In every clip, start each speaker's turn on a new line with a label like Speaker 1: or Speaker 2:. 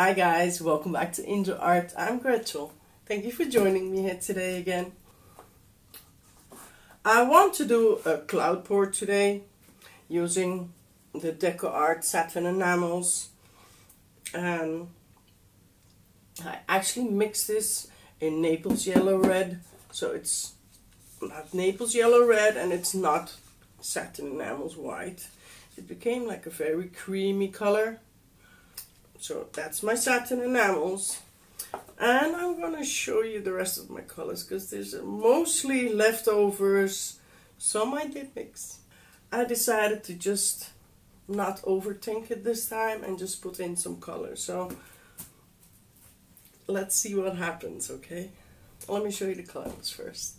Speaker 1: Hi guys, welcome back to Ingel-Art. I'm Gretchel. Thank you for joining me here today again. I want to do a cloud pour today using the Deco Art satin enamels and I actually mixed this in Naples yellow red so it's not Naples yellow red and it's not satin enamels white it became like a very creamy color so that's my satin enamels. And I'm going to show you the rest of my colors because there's mostly leftovers. Some I did mix. I decided to just not overthink it this time and just put in some color. So let's see what happens okay? Let me show you the colors first.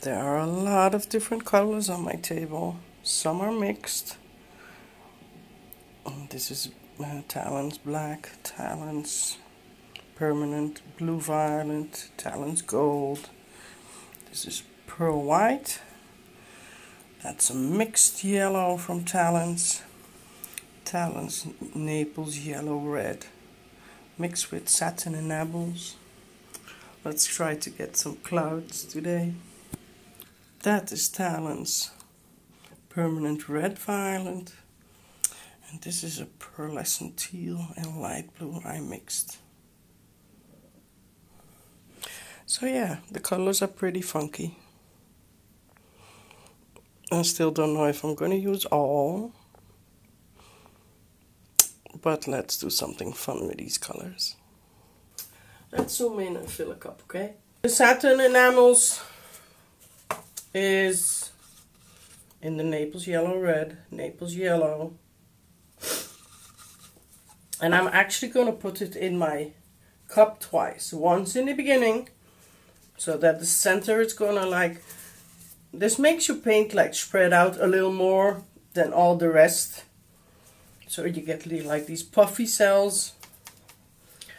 Speaker 1: There are a lot of different colors on my table. Some are mixed this is uh, Talens Black, Talens Permanent, Blue Violet, Talens Gold. This is Pearl White. That's a mixed yellow from Talens. Talens Naples Yellow Red. Mixed with satin enamels. Let's try to get some clouds today. That is Talens Permanent Red Violet. And this is a pearlescent teal and light blue I mixed. So yeah, the colors are pretty funky. I still don't know if I'm going to use all. But let's do something fun with these colors. Let's zoom in and fill a cup, okay? The satin enamels is in the Naples yellow red, Naples yellow, and I'm actually going to put it in my cup twice. Once in the beginning, so that the center is going to like, this makes your paint like spread out a little more than all the rest. So you get like these puffy cells.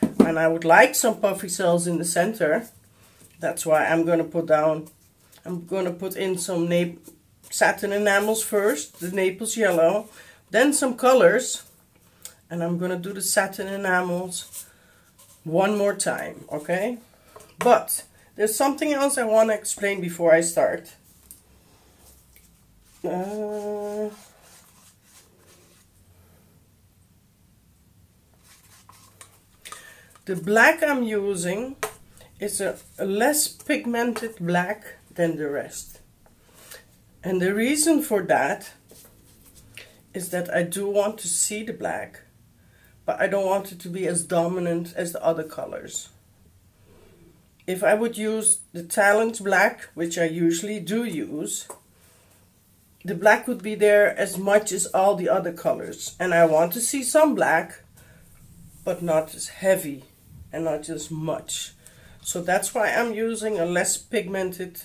Speaker 1: And I would like some puffy cells in the center. That's why I'm going to put down, I'm going to put in some satin enamels first, the Naples yellow, then some colors and I'm going to do the satin enamels one more time, okay? But there's something else I want to explain before I start. Uh, the black I'm using is a, a less pigmented black than the rest. And the reason for that is that I do want to see the black but I don't want it to be as dominant as the other colors. If I would use the Talens Black, which I usually do use, the black would be there as much as all the other colors. And I want to see some black, but not as heavy and not as much. So that's why I'm using a less pigmented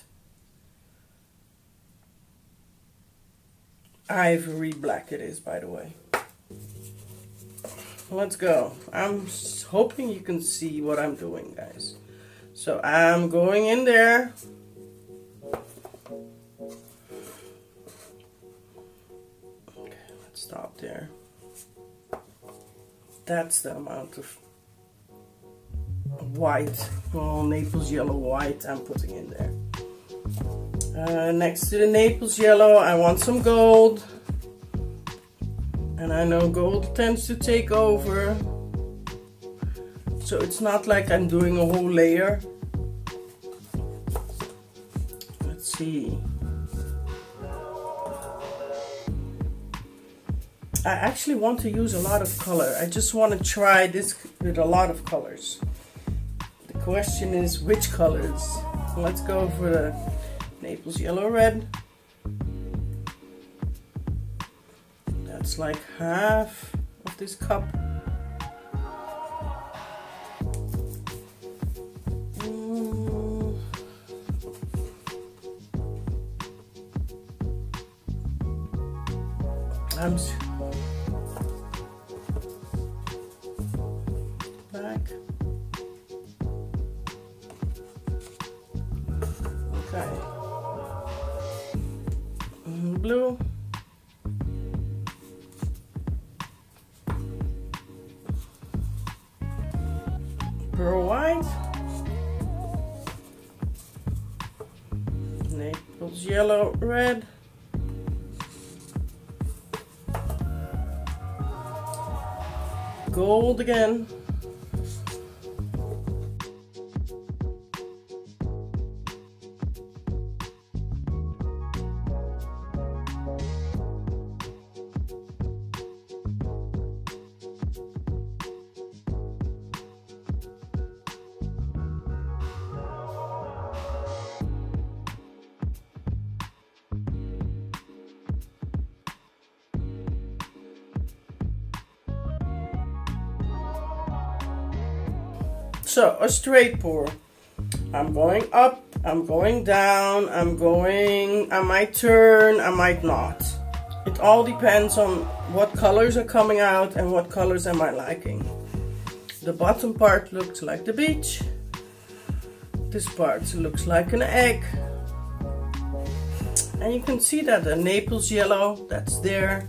Speaker 1: ivory black it is, by the way let's go. I'm hoping you can see what I'm doing, guys. So I'm going in there. Okay, let's stop there. That's the amount of white, well, Naples yellow white I'm putting in there. Uh, next to the Naples yellow, I want some gold. And I know gold tends to take over. So it's not like I'm doing a whole layer. Let's see. I actually want to use a lot of color. I just want to try this with a lot of colors. The question is which colors. Let's go for the Naples Yellow Red. Like half of this cup. Mm. I'm back. Okay. Mm, blue. Red. Gold again. So a straight pour. I'm going up, I'm going down, I'm going, I might turn, I might not. It all depends on what colors are coming out and what colors am I liking. The bottom part looks like the beach. This part looks like an egg. And you can see that the Naples yellow that's there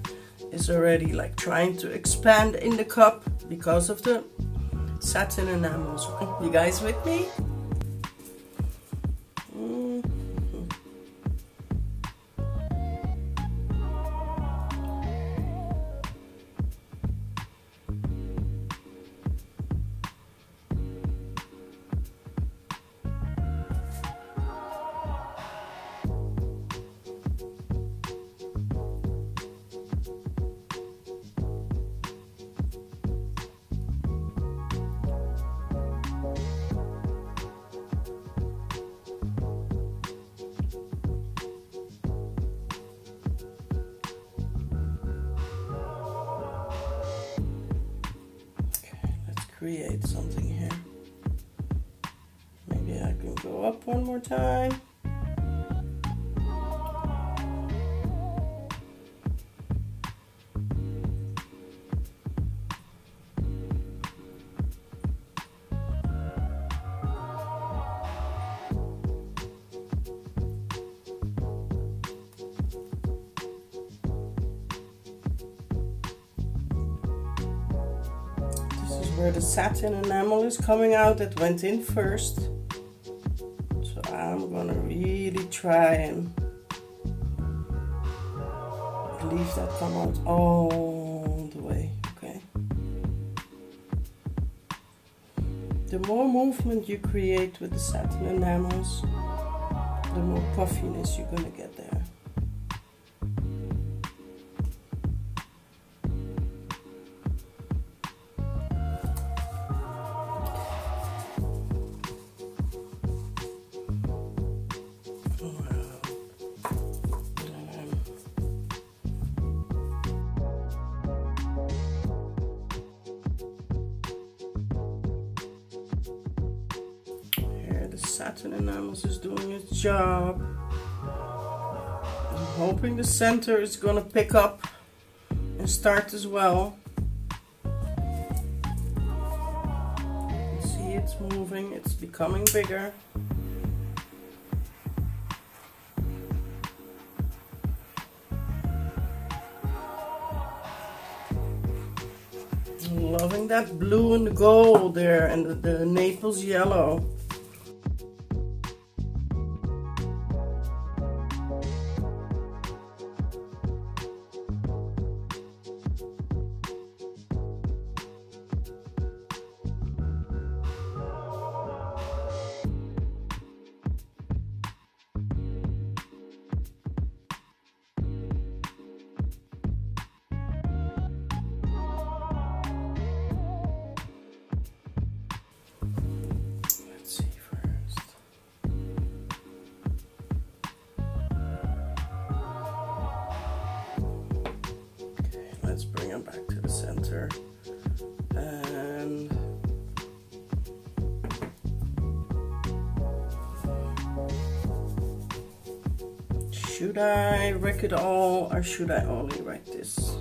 Speaker 1: is already like trying to expand in the cup because of the satin enamels. You guys with me? Create something here. Maybe I can go up one more time. Where the satin enamel is coming out that went in first. So I'm gonna really try and leave that come out all the way, okay? The more movement you create with the satin enamels, the more puffiness you're gonna get there. Hoping the center is to pick up and start as well. see it's moving, it's becoming bigger. loving that blue and gold there and the, the Naples yellow. Back to the center. And should I wreck it all or should I only wreck this?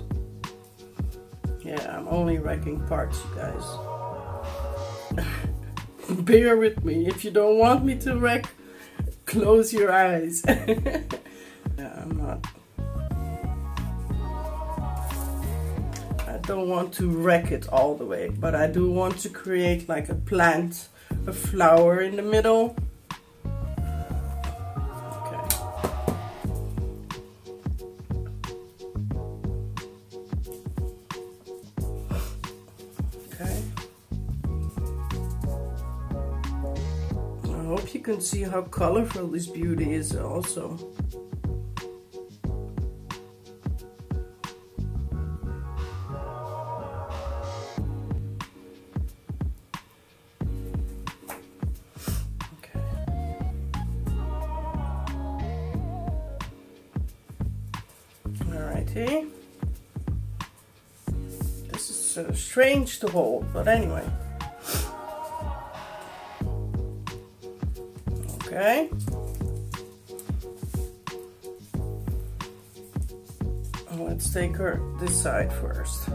Speaker 1: Yeah, I'm only wrecking parts, you guys. Bear with me. If you don't want me to wreck, close your eyes. don't want to wreck it all the way, but I do want to create like a plant, a flower in the middle. Okay. Okay. I hope you can see how colorful this beauty is also. Alrighty. This is so strange to hold, but anyway. Okay. Let's take her this side first.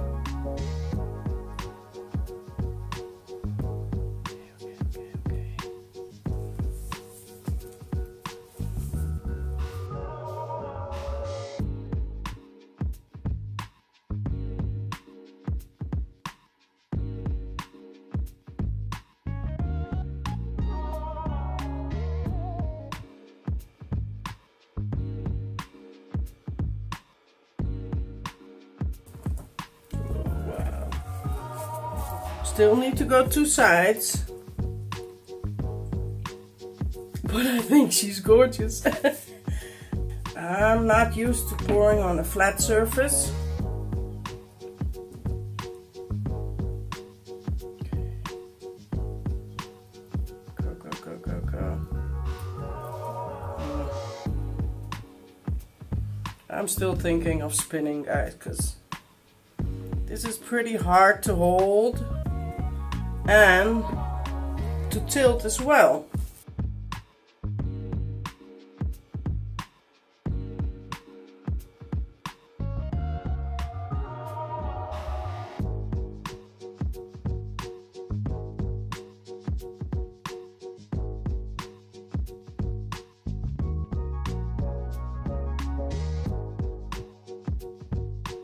Speaker 1: Still need to go two sides. But I think she's gorgeous. I'm not used to pouring on a flat surface. Go, go, go, go, go. I'm still thinking of spinning guys because this is pretty hard to hold and to tilt as well.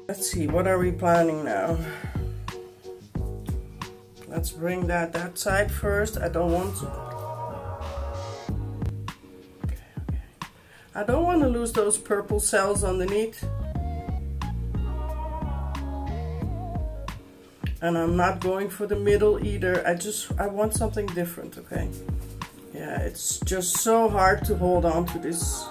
Speaker 1: Let's see, what are we planning now? Let's bring that that side first. I don't want to. Okay, okay. I don't want to lose those purple cells underneath. And I'm not going for the middle either. I just, I want something different, okay? Yeah, it's just so hard to hold on to this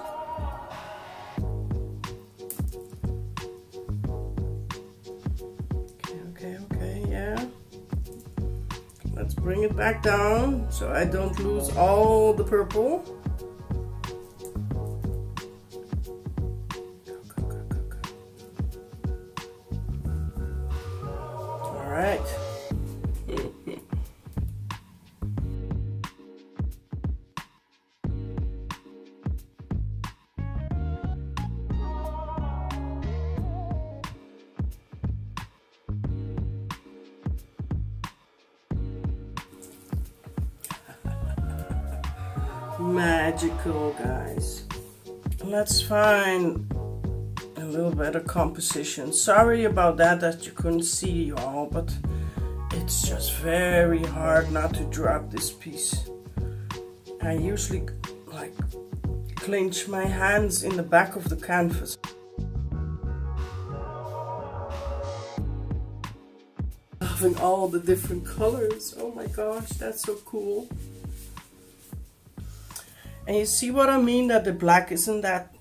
Speaker 1: back down so I don't lose all the purple. All right. Magical guys. Let's find a little better composition. Sorry about that that you couldn't see you all but it's just very hard not to drop this piece. I usually like clench my hands in the back of the canvas. Having all the different colors. Oh my gosh that's so cool and you see what I mean that the black isn't that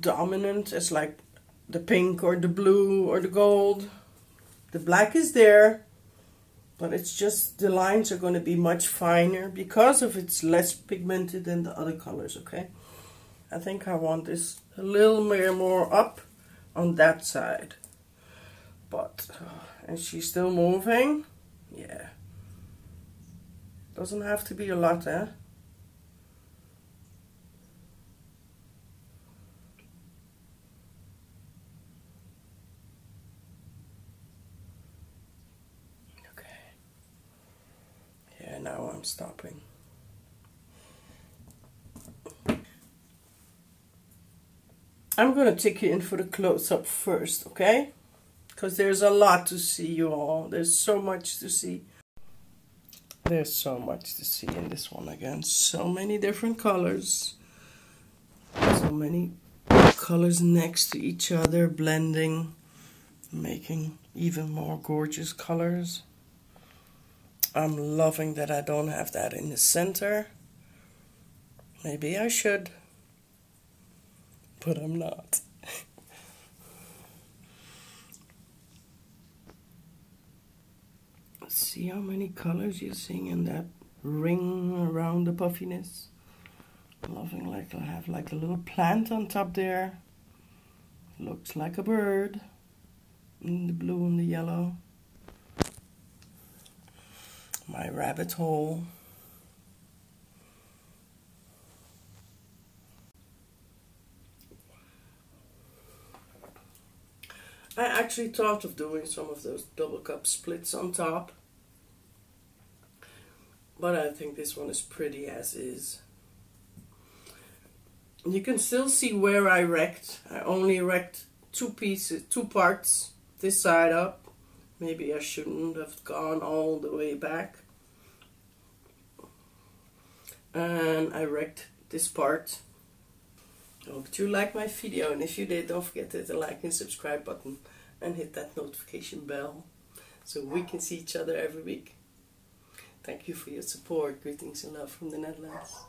Speaker 1: dominant as like the pink or the blue or the gold. The black is there, but it's just the lines are going to be much finer because of it's less pigmented than the other colors, okay? I think I want this a little more, more up on that side. But, uh, and she's still moving. Yeah. Doesn't have to be a lot, eh? Okay. Yeah, now I'm stopping. I'm gonna take you in for the close-up first, okay? because there's a lot to see you all there's so much to see there's so much to see in this one again. So many different colors. So many colors next to each other blending making even more gorgeous colors. I'm loving that I don't have that in the center. Maybe I should but I'm not see how many colors you're seeing in that ring around the puffiness. Loving like I have like a little plant on top there. Looks like a bird in the blue and the yellow. My rabbit hole. I actually thought of doing some of those double cup splits on top but I think this one is pretty as is. You can still see where I wrecked. I only wrecked two pieces, two parts, this side up. Maybe I shouldn't have gone all the way back. And I wrecked this part. I hope you liked my video and if you did, don't forget to hit the like and subscribe button and hit that notification bell so we can see each other every week. Thank you for your support. Greetings and love from the Netherlands.